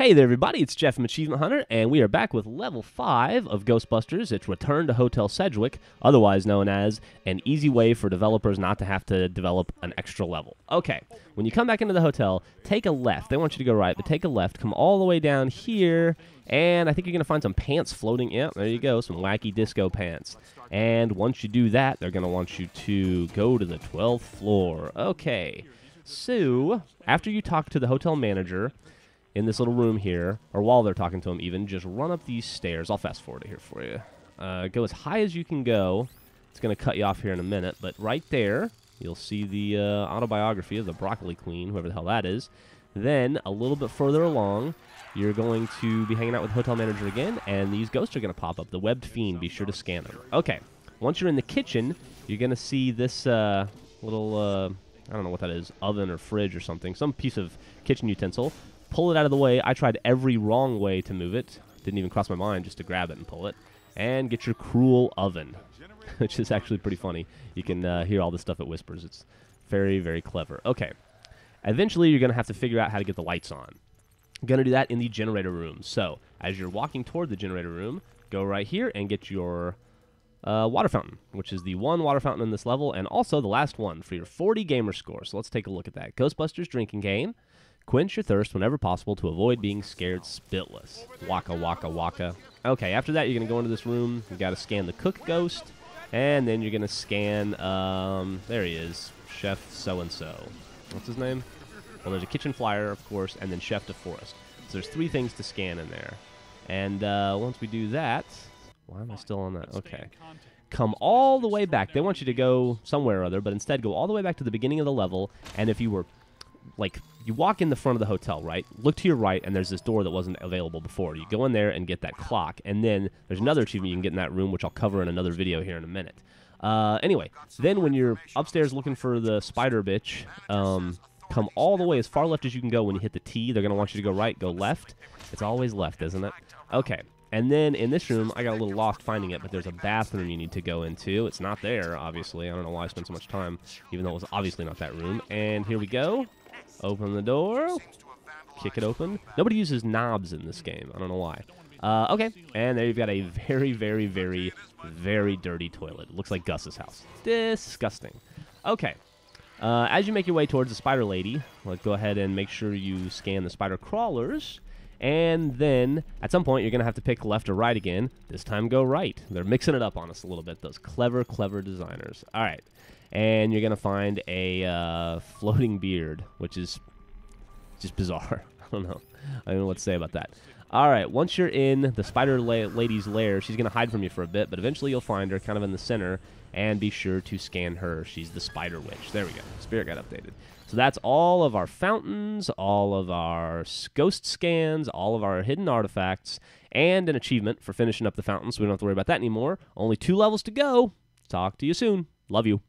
Hey there, everybody. It's Geoff from Achievement Hunter, and we are back with level 5 of Ghostbusters. It's Return to Hotel Sedgwick, otherwise known as an easy way for developers not to have to develop an extra level. Okay, when you come back into the hotel, take a left. They want you to go right, but take a left. Come all the way down here, and I think you're going to find some pants floating. Yep, there you go, some wacky disco pants. And once you do that, they're going to want you to go to the 12th floor. Okay, so after you talk to the hotel manager, in this little room here, or while they're talking to him even, just run up these stairs. I'll fast forward it here for you. Uh, go as high as you can go. It's going to cut you off here in a minute, but right there, you'll see the uh, autobiography of the Broccoli Queen, whoever the hell that is. Then, a little bit further along, you're going to be hanging out with Hotel Manager again, and these ghosts are going to pop up. The Webbed Fiend, be sure to scan them. Okay, once you're in the kitchen, you're going to see this uh, little, uh, I don't know what that is, oven or fridge or something, some piece of kitchen utensil pull it out of the way. I tried every wrong way to move it. Didn't even cross my mind just to grab it and pull it. And get your cruel oven, which is actually pretty funny. You can uh, hear all this stuff it whispers. It's very, very clever. Okay. Eventually, you're going to have to figure out how to get the lights on. Going to do that in the generator room. So, as you're walking toward the generator room, go right here and get your uh, water fountain, which is the one water fountain in this level, and also the last one for your 40 gamer score. So let's take a look at that. Ghostbusters drinking game. Quench your thirst whenever possible to avoid being scared spitless. Waka waka waka. Okay, after that, you're going to go into this room. you got to scan the cook ghost. And then you're going to scan, um, there he is, Chef so-and-so. What's his name? Well, there's a kitchen flyer, of course, and then Chef DeForest. So there's three things to scan in there. And uh, once we do that, why am I still on that? Okay. Come all the way back. They want you to go somewhere or other, but instead go all the way back to the beginning of the level. And if you were like you walk in the front of the hotel, right? Look to your right, and there's this door that wasn't available before. You go in there and get that clock, and then there's another achievement you can get in that room, which I'll cover in another video here in a minute. Uh, anyway, then when you're upstairs looking for the spider bitch, um, come all the way as far left as you can go. When you hit the T, they're gonna want you to go right, go left. It's always left, isn't it? Okay. And then in this room, I got a little lost finding it, but there's a bathroom you need to go into. It's not there, obviously. I don't know why I spent so much time, even though it was obviously not that room. And here we go. Open the door. Kick it open. Nobody uses knobs in this game. I don't know why. Uh, okay, and there you've got a very, very, very, very dirty toilet. Looks like Gus's house. Disgusting. Okay, uh, as you make your way towards the spider lady, let's go ahead and make sure you scan the spider crawlers. And then at some point, you're going to have to pick left or right again. This time, go right. They're mixing it up on us a little bit, those clever, clever designers. All right and you're gonna find a uh, floating beard, which is just bizarre. I don't know. I don't know what to say about that. All right, once you're in the spider la lady's lair, she's gonna hide from you for a bit, but eventually you'll find her kind of in the center, and be sure to scan her. She's the spider witch. There we go. Spirit got updated. So that's all of our fountains, all of our ghost scans, all of our hidden artifacts, and an achievement for finishing up the fountains. So we don't have to worry about that anymore. Only two levels to go. Talk to you soon. Love you.